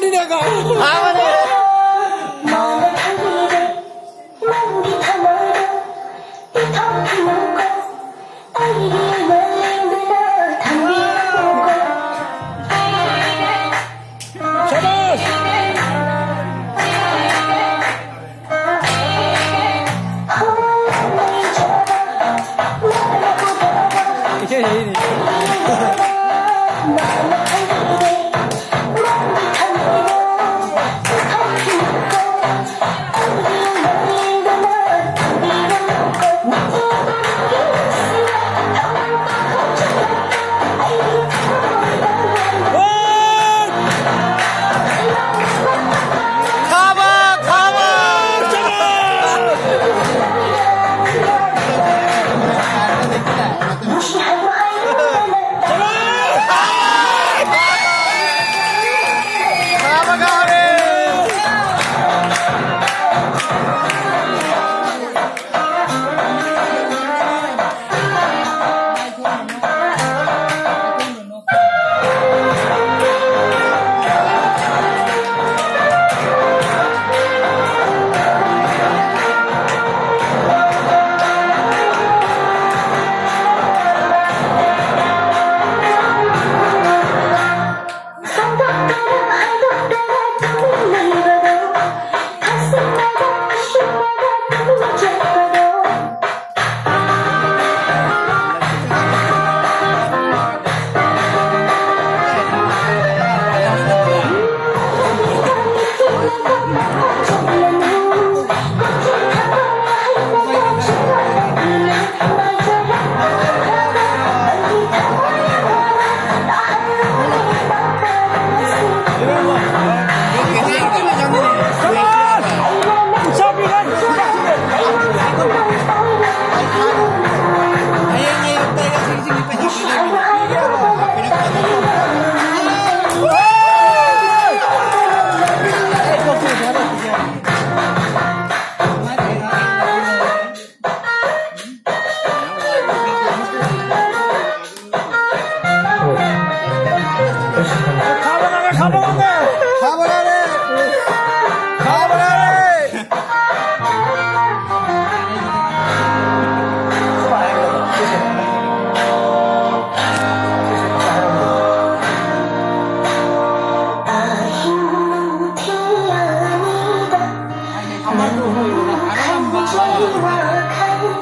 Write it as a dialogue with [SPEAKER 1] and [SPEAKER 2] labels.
[SPEAKER 1] 가버리네 가.
[SPEAKER 2] 가버리.
[SPEAKER 1] 이게 제일이.